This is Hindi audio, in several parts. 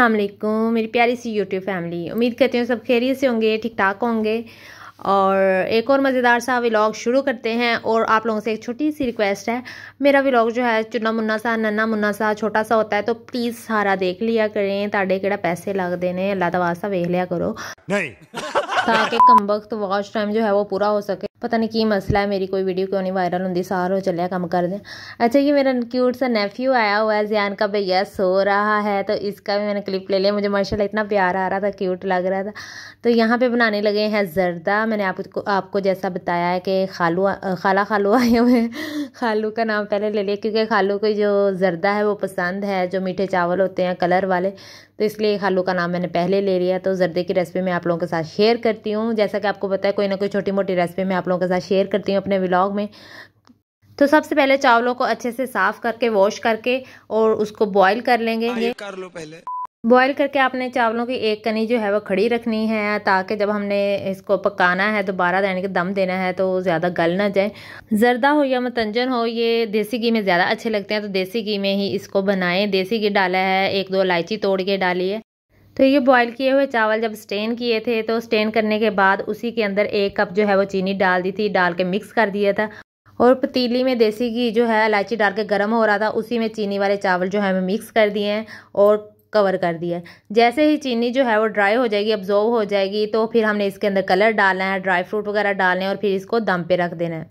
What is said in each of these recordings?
असलकुम मेरी प्यारी सी यूट्यूब फैमिली उम्मीद करती हूँ सब खैरियत से होंगे ठीक ठाक होंगे। और एक और मज़ेदार सा व्लॉग शुरू करते हैं और आप लोगों से एक छोटी सी रिक्वेस्ट है। मेरा व्लॉग जो है चुना मुन्ना सा नन्ना मुन्ना सा छोटा सा होता है तो प्लीज़ सारा देख लिया करें ताड़े केड़ा पैसे लग देने अल्लाह तवासा वेख लिया करो। नहीं। ताकि कम वक्त वॉच टाइम जो है वो पूरा हो सके। पता नहीं की मसला है, मेरी कोई वीडियो क्यों नहीं वायरल होंगी सारो चलिया कम कर दें अच्छा ये मेरा क्यूट सा नेफ्यू आया हुआ है जैन का भैया सो रहा है तो इसका भी मैंने क्लिप ले लिया, मुझे माशाल्लाह इतना प्यार आ रहा था क्यूट लग रहा था। तो यहाँ पे बनाने लगे हैं जर्दा, मैंने आपको आपको जैसा बताया है कि खालू, खाला खालू आए हुए हैं, खालू का नाम पहले ले लिया, क्योंकि खालू को जो जर्दा है वो पसंद है, जो मीठे चावल होते हैं, कलर वाले तो इसलिए खालू का नाम मैंने पहले ले लिया तो जर्दे की रेसिपी मैं आप लोगों के साथ शेयर करती हूँ। जैसा कि आपको पता है, कोई ना कोई छोटी मोटी रेसिपी मैं आप लोगों के साथ शेयर करती हूँ अपने व्लॉग में। तो सबसे पहले चावलों को अच्छे से साफ़ करके वॉश करके और उसको बॉईल कर लेंगे। कर लो पहले। बॉईल करके आपने चावलों की एक कनी जो है वो खड़ी रखनी है ताकि जब हमने इसको पकाना है दोबारा देने के दम देना है तो ज़्यादा गल ना जाए। जर्दा हो या मतंजन हो ये देसी घी में ज़्यादा अच्छे लगते हैं तो देसी घी में ही इसको बनाएँ। देसी घी डाला है एक दो इलायची तोड़ के डाली है। तो ये बॉईल किए हुए चावल जब स्टेन किए थे तो स्टेन करने के बाद उसी के अंदर एक कप जो है वो चीनी डाल दी थी, डाल के मिक्स कर दिया था। और पतीली में देसी घी जो है, इलायची डाल के गर्म हो रहा था, उसी में चीनी वाले चावल जो है मिक्स कर दिए हैं और कवर कर दिया जैसे ही चीनी जो है वो ड्राई हो जाएगी अब्जॉर्व हो जाएगी तो फिर हमने इसके अंदर कलर डालना है ड्राई फ्रूट वगैरह डालने हैं और फिर इसको दम पे रख देना है।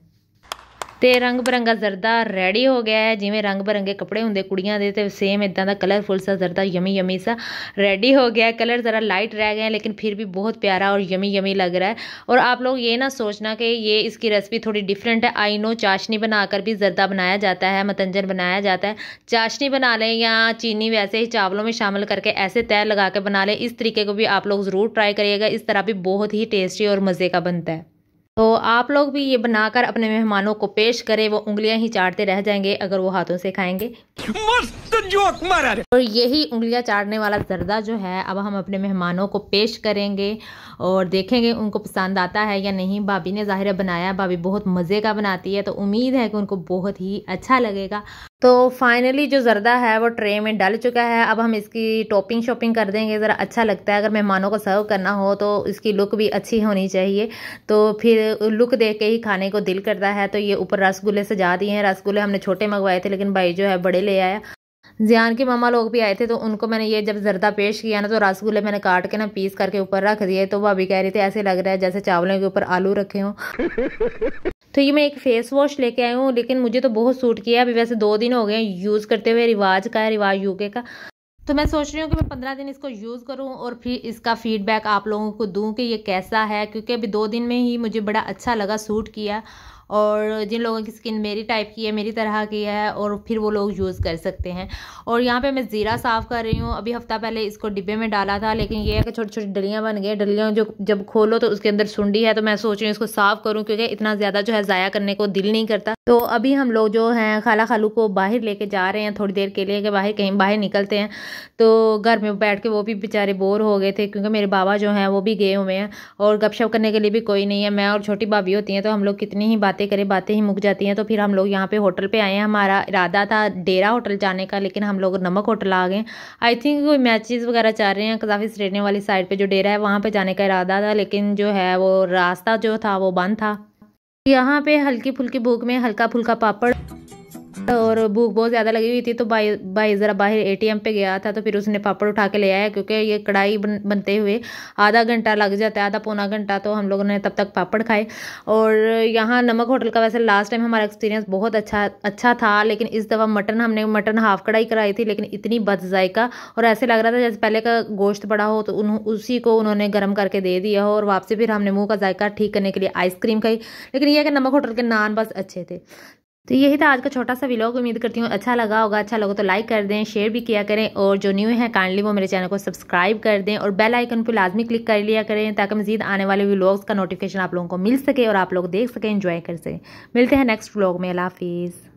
ਤੇ ਰੰਗ ਬਰੰਗਾ ਜ਼ਰਦਾ ਰੈਡੀ ਹੋ ਗਿਆ ਹੈ ਜਿਵੇਂ ਰੰਗ ਬਰੰਗੇ ਕੱਪੜੇ ਹੁੰਦੇ ਕੁੜੀਆਂ ਦੇ ਤੇ ਸੇਮ ਇਦਾਂ ਦਾ ਕਲਰਫੁਲ ਸਾ ਜ਼ਰਦਾ ਯਮੀ ਯਮੀ ਸਾ रेडी हो गया है कलर ज़रा लाइट रह गए हैं लेकिन फिर भी बहुत प्यारा और यमी यमी लग रहा है और आप लोग ये ना सोचना कि ये इसकी रेसिपी थोड़ी डिफरेंट है आई नो चाशनी बनाकर भी ज़रदा बनाया जाता है मतंजन बनाया जाता है चाशनी बना लें या चीनी वैसे ही चावलों में शामिल करके ऐसे तय लगा के बना लें इस तरीके को भी आप लोग ज़रूर ट्राई करिएगा इस तरह भी बहुत ही टेस्टी और मज़े का बनता है तो आप लोग भी ये बनाकर अपने मेहमानों को पेश करें वो उंगलियाँ ही चाटते रह जाएँगे अगर वो हाथों से खाएँगे। मस्त जोक मारा और यही उंगलियाँ चाटने वाला जर्दा जो है अब हम अपने मेहमानों को पेश करेंगे और देखेंगे उनको पसंद आता है या नहीं। भाभी ने ज़ाहिर बनाया भाभी बहुत मज़े का बनाती है तो उम्मीद है कि उनको बहुत ही अच्छा लगेगा। तो फाइनली जो जर्दा है, वो ट्रे में डल चुका है। अब हम इसकी टॉपिंग शॉपिंग कर देंगे। ज़रा अच्छा लगता है। अगर मेहमानों को सर्व करना हो तो इसकी लुक भी अच्छी होनी चाहिए। तो फिर लुक देख के ही खाने को दिल करता है। तो ये ऊपर रसगुल्ले सजा दिए हैं। रसगुल्ले हमने छोटे मंगवाए थे, लेकिन भाई जो है बड़े ले आया। जियान के मामा लोग भी आए थे तो उनको मैंने ये जब जर्दा पेश किया ना तो रसगुल्ले मैंने काट के ना पीस करके ऊपर रख दिए। तो भाभी कह रही थी, ऐसे लग रहा है जैसे चावलों के ऊपर आलू रखे हों। तो ये मैं एक फेस वॉश लेके आई हूँ, लेकिन मुझे तो बहुत सूट किया अभी वैसे दो दिन हो गए यूज़ करते हुए, रिवाज का है, रिवाज यूके का। तो मैं सोच रही हूँ कि मैं पंद्रह दिन इसको यूज़ करूँ और फिर इसका फीडबैक आप लोगों को दूँ कि ये कैसा है, क्योंकि अभी दो दिन में ही मुझे बड़ा अच्छा लगा सूट किया। और जिन लोगों की स्किन मेरी टाइप की है, मेरी तरह की है, और फिर वो लोग यूज़ कर सकते हैं। और यहाँ पे मैं ज़ीरा साफ़ कर रही हूँ। अभी हफ़्ता पहले इसको डिब्बे में डाला था, लेकिन ये है कि छोटी छोटी डलियाँ बन गई। डलियाँ जो, जब खोलो तो उसके अंदर सुंडी है तो मैं सोच रही हूँ इसको साफ़ करूँ, क्योंकि इतना ज़्यादा जो है ज़ाया करने को दिल नहीं करता। तो अभी हम लोग जो हैं, खाला खालू को बाहर लेके जा रहे हैं, थोड़ी देर के लिए कि बाहर कहीं बाहर निकलते हैं। तो घर में बैठ के वो भी बेचारे बोर हो गए थे, क्योंकि मेरे बाबा जो हैं, वो भी गए हुए हैं। और गपशप करने के लिए भी कोई नहीं है। मैं और छोटी भाभी होती हैं तो हम लोग कितनी ही बातें करें, बातें ही मुक जाती हैं तो फिर हम लोग यहाँ पे होटल पे आए हैं। हमारा इरादा था डेरा होटल जाने का, लेकिन हम लोग नमक होटल आ गए। आई थिंक कोई मैचेस वगैरह चाह रहे हैं, काफ़ी स्टेडियम वाली साइड पर जो डेरा है, वहाँ पर जाने का इरादा था, लेकिन जो है वो रास्ता जो था, वो बंद था। यहाँ पे हल्की फुल्की भूख में हल्का फुल्का पापड़ और भूख बहुत ज़्यादा लगी हुई थी तो भाई भाई ज़रा बाहर एटीएम पे गया था तो फिर उसने पापड़ उठा के ले आया क्योंकि ये कढ़ाई बन, बनते हुए आधा घंटा लग जाता है आधा पौना घंटा तो हम लोगों ने तब तक पापड़ खाए। और यहाँ नमक होटल का वैसे लास्ट टाइम हमारा एक्सपीरियंस बहुत अच्छा अच्छा था लेकिन इस दफ़ा मटन हमने मटन हाफ़ कढ़ाई कराई थी लेकिन इतनी बद जायका और ऐसे लग रहा था जैसे पहले का गोश्त बड़ा हो तो उसी को उन्होंने गर्म करके दे दिया हो और वापसी फिर हमने मुँह का जायका ठीक करने के लिए आइसक्रीम खाई। लेकिन यह कि नमक होटल के नान बस अच्छे थे। तो यही था आज का छोटा सा व्लॉग उम्मीद करती हूँ अच्छा लगा होगा। अच्छा लगा तो लाइक कर दें शेयर भी किया करें और जो न्यू है काइंडली वो मेरे चैनल को सब्सक्राइब कर दें और बेल आइकन पर लाजमी क्लिक कर लिया करें ताकि मजीद आने वाले व्लॉग्स का नोटिफिकेशन आप लोगों को मिल सके और आप लोग देख सकें इन्जॉय कर सकें। मिलते हैं नेक्स्ट व्लॉग में। अल्लाह हाफिज़।